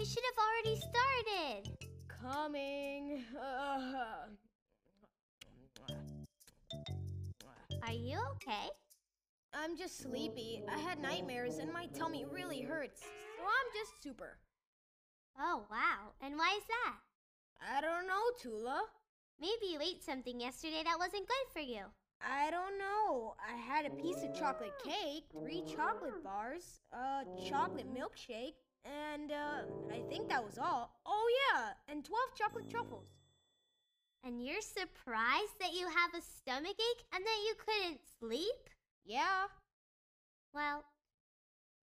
we should have already started. Coming. Are you okay? I'm just sleepy. I had nightmares and my tummy really hurts. So I'm just super. Oh, wow. And why is that? I don't know, Tula. Maybe you ate something yesterday that wasn't good for you. I don't know. I had a piece of chocolate cake, three chocolate bars, a chocolate milkshake, and uh, I think that was all. Oh, yeah, and 12 chocolate truffles. And you're surprised that you have a stomach ache and that you couldn't sleep? Yeah. Well,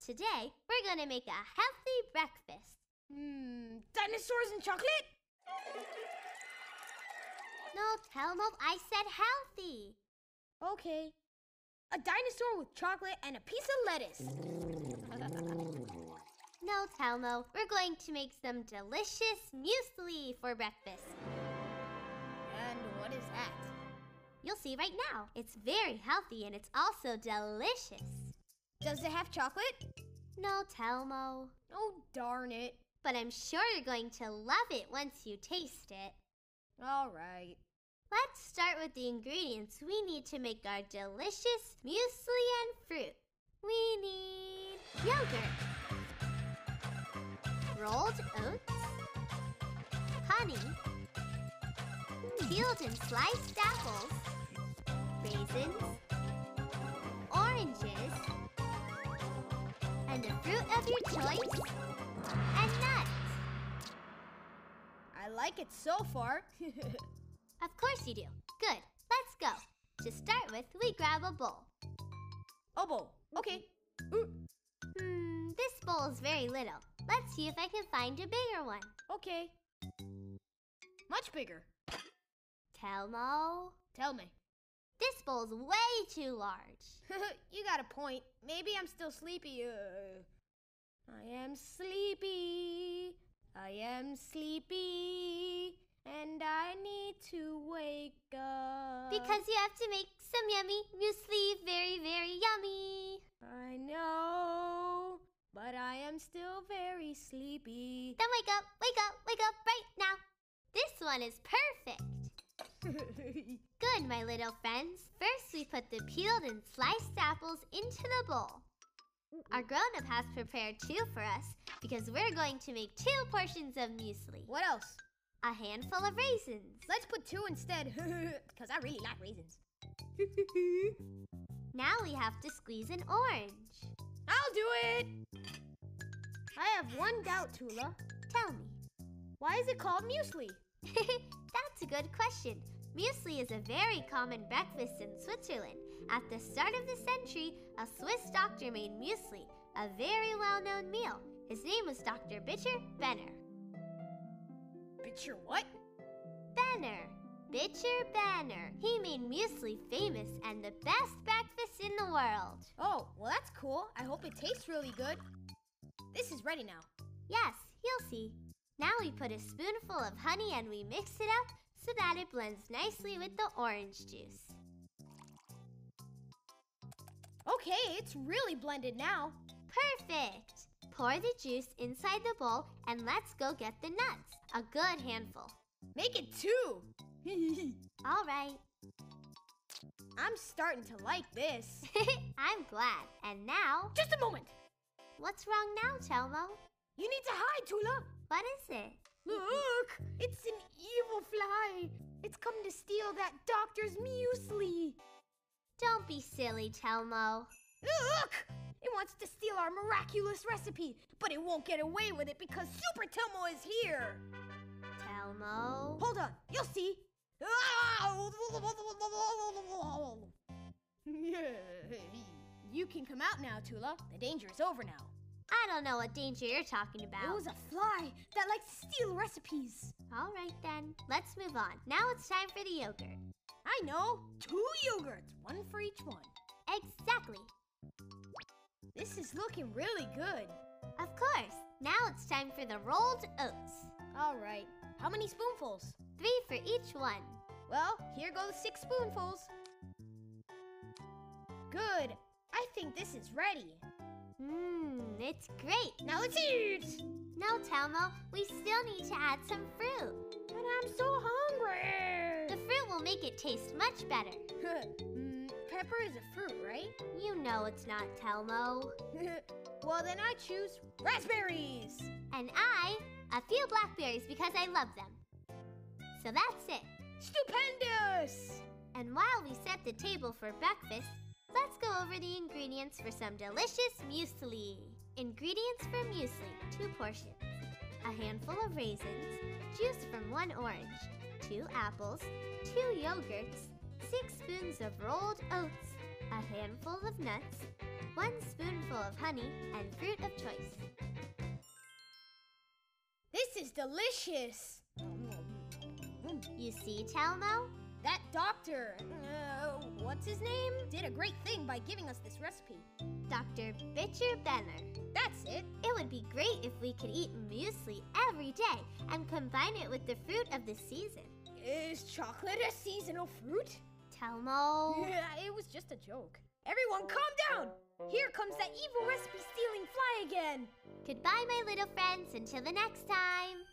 today we're going to make a healthy breakfast. Hmm, dinosaurs and chocolate? No, Telmo, I said healthy. Okay. A dinosaur with chocolate and a piece of lettuce. No, Telmo, we're going to make some delicious muesli for breakfast. And what is that? You'll see right now. It's very healthy and it's also delicious. Does it have chocolate? No, Telmo, Oh, darn it. but I'm sure you're going to love it once you taste it. All right. Let's start with the ingredients we need to make our delicious muesli and fruit. We need yogurt, rolled oats, honey, peeled and sliced apples, raisins, oranges, and the fruit of your choice, and nuts. I like it so far. Of course you do. Good. Let's go. To start with, we grab a bowl. Oboe. Okay. Ooh, this bowl is very little. Let's see if I can find a bigger one. okay. Much bigger. Telmo, Tell me. this bowl's way too large. you got a point. Maybe I'm still sleepy. Uh, I am sleepy. I am sleepy. And I need to wake up. Because you have to make some yummy muesli, very, very yummy. I know. But I am still very sleepy. Then wake up, wake up, wake up right now. This one is perfect. Good, my little friends. First, we put the peeled and sliced apples into the bowl. Our grown up has prepared two for us because we're going to make two portions of muesli. what else? A handful of raisins. Let's put two instead. Because I really like raisins. Now we have to squeeze an orange. I'll do it. I have one doubt, Tula. Tell me. Why is it called muesli? That's a good question. Muesli is a very common breakfast in Switzerland. At the start of the century, a Swiss doctor made muesli, a very well known meal. His name was Dr. Bircher Benner. Bircher what? Benner. Bircher Banner. He made muesli famous and the best breakfast in the world. Oh, well, that's cool. I hope it tastes really good. This is ready now. Yes, you'll see. Now we put a spoonful of honey and we mix it up so that it blends nicely with the orange juice. Okay, it's really blended now. Perfect! Pour the juice inside the bowl and let's go get the nuts. A good handful. Make it two. All right. I'm starting to like this. I'm glad. And now, Just a moment. what's wrong now, Telmo? You need to hide, Tula. What is it? Look, it's an evil fly. It's come to steal that doctor's muesli. Don't be silly, Telmo. Look! It wants to steal our miraculous recipe, but it won't get away with it because Super Telmo is here. Telmo. Hold on, you'll see. you can come out now, Tula. The danger is over now. I don't know what danger you're talking about. It was a fly that likes to steal recipes. All right then, let's move on. Now it's time for the yogurt. I know. Two yogurts, one for each one. Exactly. This is looking really good. Of course. Now it's time for the rolled oats. All right. How many spoonfuls? Three for each one. Well, here goes six spoonfuls. Good. I think this is ready. Mmm, it's great. Now let's eat. No, Telmo, we still need to add some fruit. But I'm so hungry. The fruit will make it taste much better. mm, pepper is a fruit, right? You know it's not, Telmo. well, then I choose raspberries. And I, a few blackberries because I love them. So that's it. Stupendous! And while we set the table for breakfast, let's go over the ingredients for some delicious muesli. Ingredients for muesli, two portions. A handful of raisins, juice from one orange, two apples, two yogurts, six spoons of rolled oats, a handful of nuts, one spoonful of honey, and fruit of choice. This is delicious. You see, Telmo? That doctor, uh, what's his name, did a great thing by giving us this recipe. Dr. Bircher Benner. That's it. It would be great if we could eat muesli every day and combine it with the fruit of the season. Is chocolate a seasonal fruit? Telmo. Yeah, it was just a joke. Everyone, calm down! Here comes that evil recipe stealing fly again! Goodbye, my little friends. Until the next time.